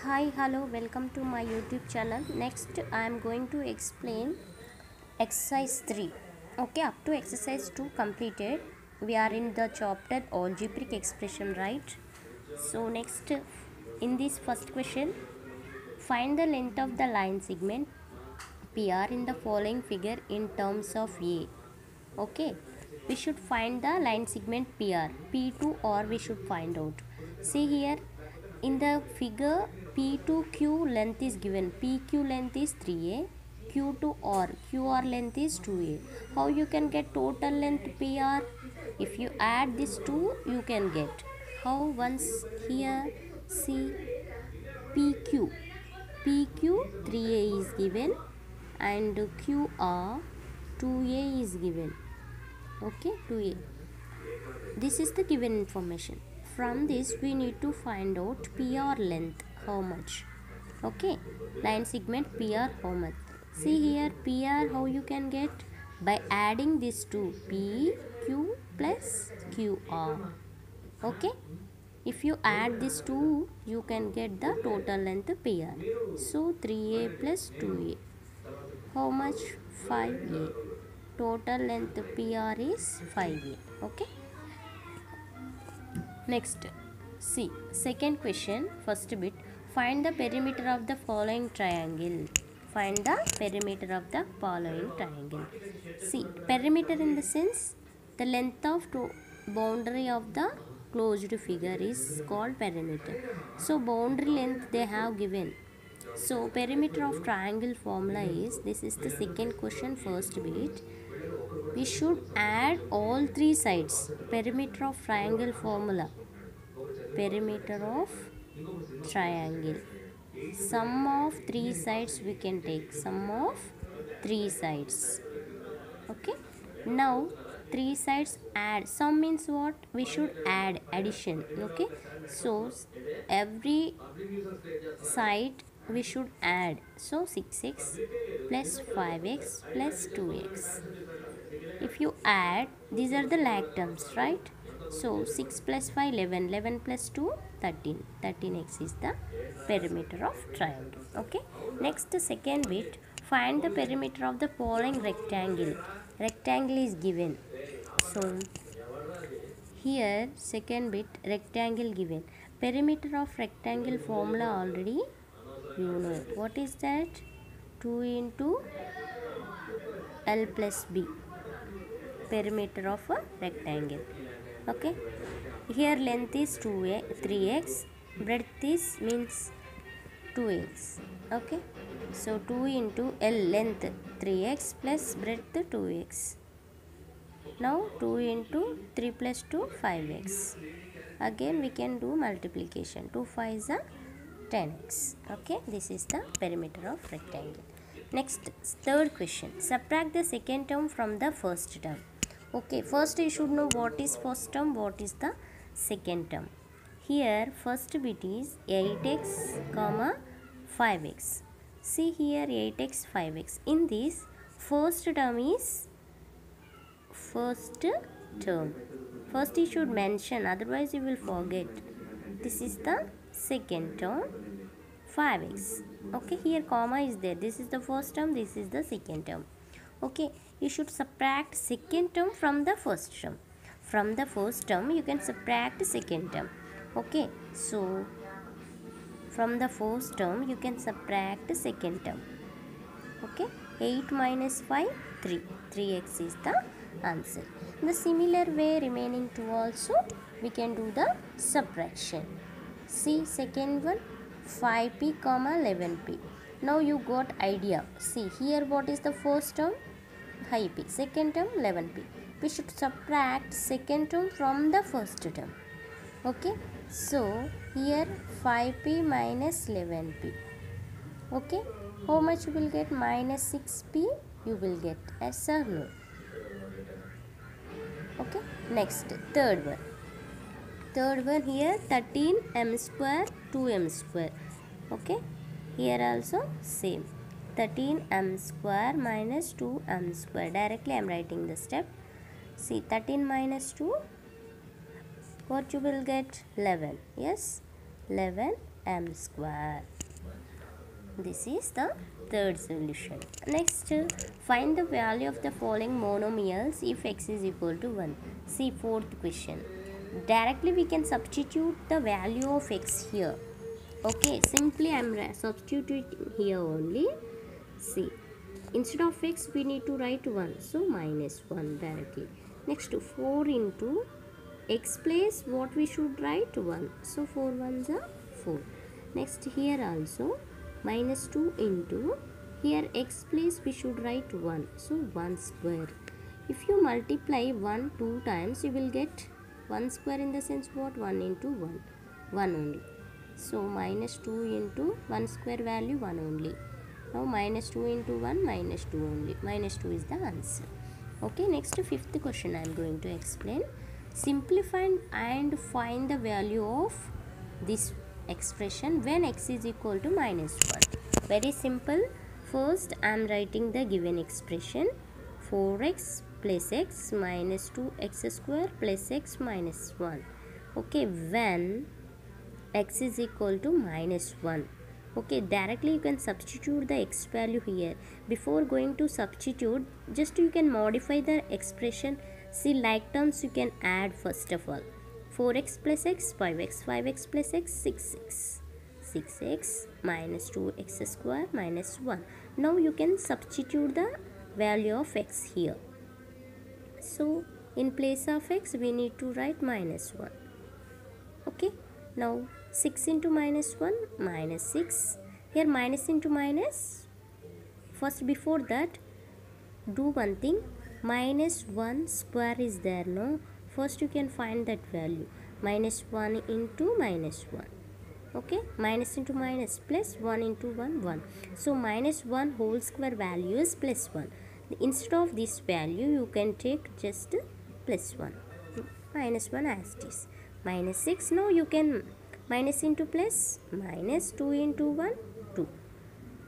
hi hello welcome to my youtube channel. Next i am going to explain exercise 3 okay up to exercise 2 completed. We are in the chapter algebraic expression right? So next in this first question find the length of the line segment pr in the following figure in terms of a. Okay we should find the line segment pr p2 or we should find out. See here in the figure p to q length is given. Pq length is 3a q to r. Qr length is 2a how you can get total length pr if you add these two you can get. How once here see pq pq 3a is given and qr 2a is given. Okay 2a this is the given information from this we need to find out pr length how much. Okay? Line segment pr how much. See here pr how you can get? By adding these two p q plus qr okay? If you add these two you can get the total length pr so 3a plus 2a how much? 5a total length pr is 5a okay next see second question first bit. Find the perimeter of the following triangle. Find the perimeter of the following triangle. See perimeter in the sense the length of boundary of the closed figure is called perimeter. So boundary length they have given. So perimeter of triangle formula is this is the second question first bit we should add all three sides. Perimeter of triangle formula. Perimeter of triangle. Sum of three sides we can take. Sum of three sides. Okay? Now three sides add. Sum means what? We should add addition. Okay? So every side we should add. So 6x plus 5x plus 2x if you add these are the like terms right? So 6 plus 5 11 11 plus 2 13 13x is the perimeter of triangle okay? Next the second bit find the perimeter of the following rectangle. Rectangle is given. So here second bit rectangle given. Perimeter of rectangle formula already you know what is that? 2 into l plus b perimeter of a rectangle. Okay? Here length is 2a 3x breadth is means 2x okay? So 2 into l length 3x plus breadth 2x now 2 into 3 plus 2 5x again we can do multiplication. 2 5 is a 10x okay? This is the perimeter of rectangle. Next third question. Subtract the second term from the first term okay first you should know what is first term what is the second term. Here first bit is 8x comma 5x see here 8x 5x in this first term is first term. First you should mention otherwise you will forget. This is the second term 5x okay here comma is there. This is the first term this is the second term. Okay you should subtract second term from the first term. From the first term you can subtract second term. Okay so from the first term you can subtract second term. Okay 8 minus 5 3 3x is the answer. The similar way remaining two also we can do the subtraction. See second one 5p comma 11p now you got idea. See here what is the first term high p. Second term 11p we should subtract second term from the first term. Okay? So here 5p minus 11p okay? How much you will get? Minus 6p you will get yes or no okay? Next third one. Third one here 13 m square 2 m square. Okay? Here also same 13 m square minus 2 m square. Directly i am writing the step. See 13 minus 2 what you will get? 11 yes? 11 m square. This is the third solution. Next find the value of the following monomials if x is equal to 1 see fourth question. Directly we can substitute the value of x here. Okay simply i'm substituting here only see instead of x we need to write 1 so minus 1 directly next 4 into x place what we should write? 1 so 4 ones are 4 next here also minus 2 into here x place we should write 1 so 1 square. If you multiply 1 2 times you will get 1 square in the sense what? 1 into 1 1 only. So minus 2 into 1 square value 1 only now minus 2 into 1 minus 2 only. Minus 2 is the answer. Okay next fifth question i am going to explain. Simplify and find the value of this expression when x is equal to minus 1 very simple. First i am writing the given expression. 4x plus x minus 2x square plus x minus 1 okay when x is equal to minus 1 okay directly you can substitute the x value here. Before going to substitute just you can modify the expression. See like terms you can add first of all. 4x plus x 5x 5x plus x 6x 6x minus 2x square minus 1 now you can substitute the value of x here. So in place of x we need to write minus 1 okay now 6 into minus 1 minus 6 here minus into minus first before that do one thing. Minus 1 square is there no? First you can find that value. Minus 1 into minus 1 okay? Minus into minus plus 1 into 1 1 so minus 1 whole square value is plus 1 instead of this value you can take just plus 1 minus 1 as this 6 now you can minus into plus minus 2 into 1 2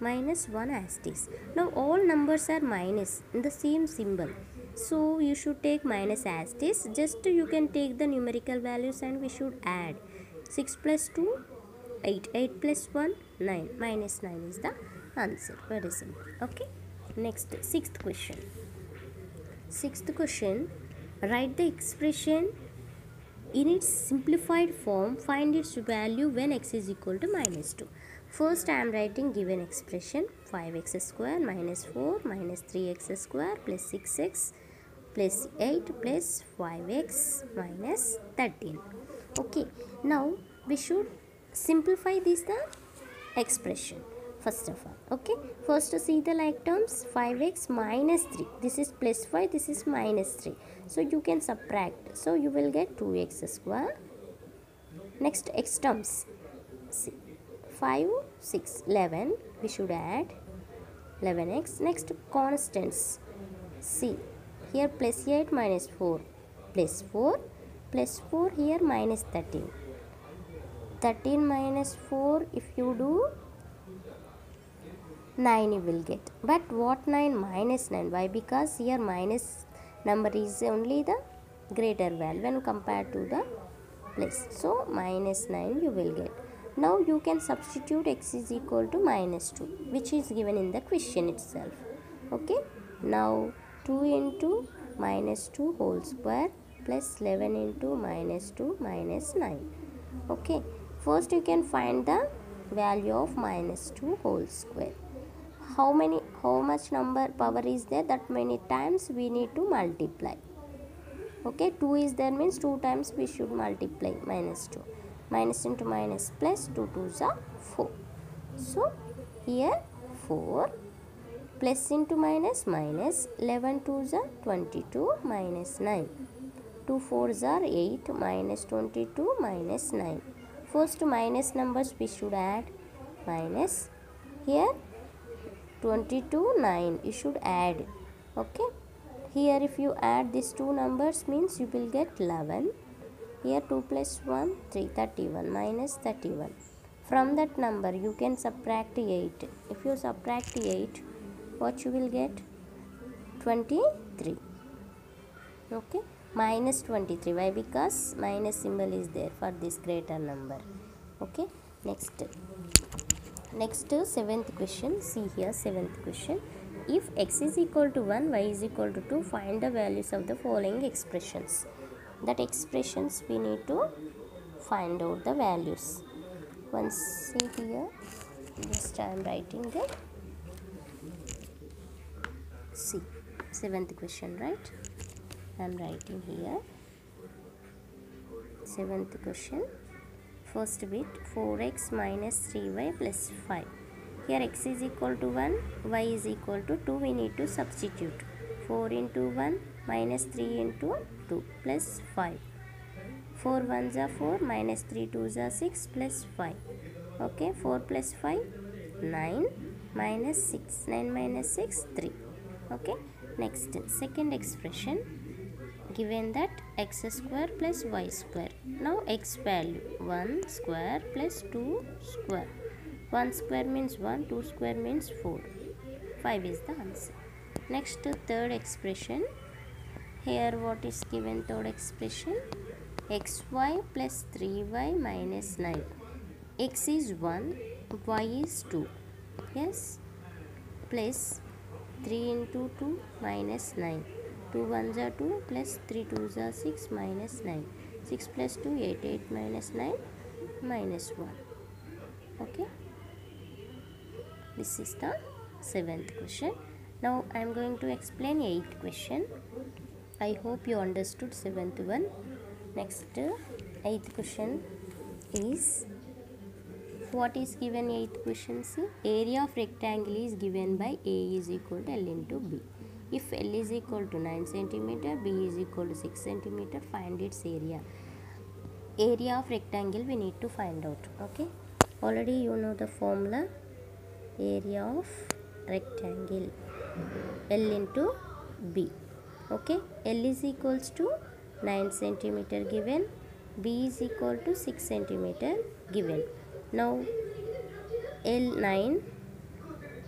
minus 1 as this now all numbers are minus in the same symbol. So you should take minus as this just you can take the numerical values and we should add 6 plus 2 8 8 plus 1 9 minus 9 is the answer. Very simple. Okay? Next sixth question. Sixth question. Write the expression in its simplified form, find its value when x is equal to minus 2. First, I am writing given expression 5x square minus 4 minus 3x square plus 6x plus 8 plus 5x minus 13. Okay, now we should simplify this the expression first of all okay? First to see the like terms 5x minus 3 this is plus 5 this is minus 3 so you can subtract. So you will get 2x square. Next x terms. See 5 6 11 we should add 11x next constants. See here plus 8 minus 4 plus 4 plus 4 here minus 13 13 minus 4 if you do 9 you will get. But what 9 minus 9 why? Because here minus number is only the greater value when compared to the plus so minus 9 you will get. Now you can substitute x is equal to minus 2 which is given in the question itself. Okay? Now 2 into minus 2 whole square plus 11 into minus 2 minus 9 okay? First you can find the value of minus 2 whole square how many how much number power is there? That many times we need to multiply. Okay 2 is there means 2 times we should multiply. Minus 2 minus into minus plus 2 2s are 4 so here 4 plus into minus minus 11 2s are 22 minus 9 2 4s are 8 minus 22 minus 9 first minus numbers we should add. Minus here 22 9 you should add okay? Here if you add these two numbers means you will get 11 here 2 plus 1 3 31 minus 31 from that number you can subtract 8 if you subtract 8 what you will get? 23 okay? Minus 23 why? Because minus symbol is there for this greater number. Okay? Next next seventh question. See here seventh question. If x is equal to 1 y is equal to 2 find the values of the following expressions. That expressions we need to find out the values. Once see here. I am writing that see seventh question right? I am writing here. Seventh question first bit 4x minus 3y plus 5 here x is equal to 1 y is equal to 2 we need to substitute. 4 into 1 minus 3 into 2 plus 5 4 1s are 4 minus 3 2s are 6 plus 5 okay 4 plus 5 9 minus 6 9 minus 6 3 okay next second expression given that x square plus y square. Now x value 1 square plus 2 square. 1 square means 1 2 square means 4 5 is the answer. Next third expression. Here what is given? Third expression. Xy plus 3y minus 9 x is 1 y is 2 yes? Plus 3 into 2 minus 9 2 1s are 2 plus 3 2s are 6 minus 9 6 plus 2 8 8 minus 9 minus 1 okay? This is the seventh question. Now i am going to explain eighth question. I hope you understood seventh one. Next eighth question is what is given eighth question? See area of rectangle is given by a is equal to l into b if l is equal to 9 centimeter b is equal to 6 centimeter find its area. Area of rectangle we need to find out okay? Already you know the formula. Area of rectangle. L into b okay? L is equals to 9 centimeter given. B is equal to 6 centimeter given. Now l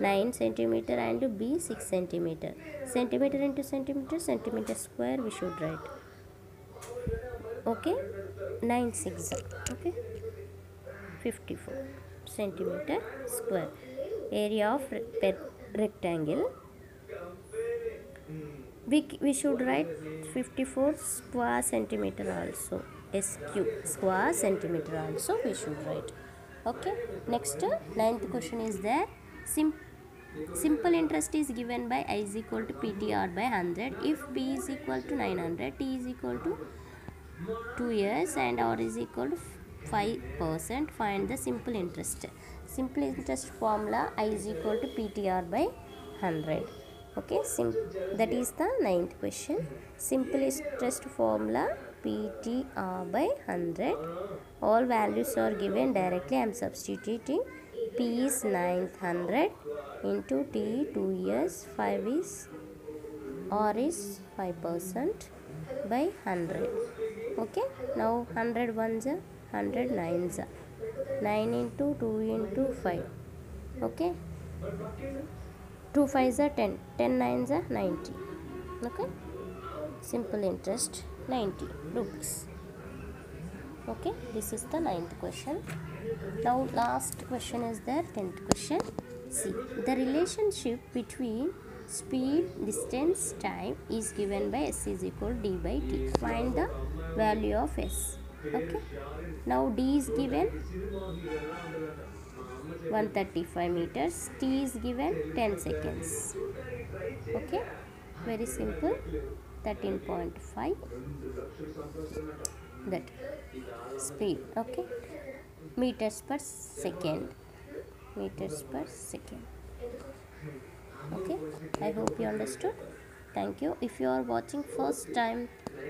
9 9 centimeter and b 6 centimeter. Centimeter into centimeter centimeter square we should write. Okay? 9 6 okay? 54 centimeter square. Area of rectangle. We, we should write 54 square centimeter also. Sq square centimeter also we should write. Okay? Next ninth question is there Sim simple interest is given by i is equal to ptr by 100 if p is equal to 900 t is equal to 2 years and r is equal to 5 percent. Find the simple interest. Simple interest formula i is equal to ptr by 100 okay sim that is the ninth question. Simple interest formula ptr by 100 all values are given directly. I am substituting p is 900 into t 2 years 5 is r is 5 percent by 100 okay? Now 100 ones are 100 nines are 9 into 2 into 5 okay? 2 5s are 10 10 nines are 90 okay? Simple interest 90 rupees okay this is the ninth question. Now last question is there 10th question. See the relationship between speed distance time is given by s is equal d by t. Find the value of s. Okay. Now d is given 135 meters. T is given 10 seconds. Okay. Very simple. 13.5 that speed okay? Meters per second. Meters per second. Okay? I hope you understood. Thank you. If you are watching first time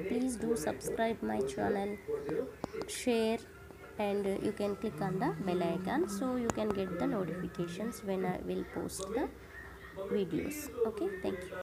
please do subscribe my channel. Share and you can click on the bell icon so you can get the notifications when i will post the videos. Okay? Thank you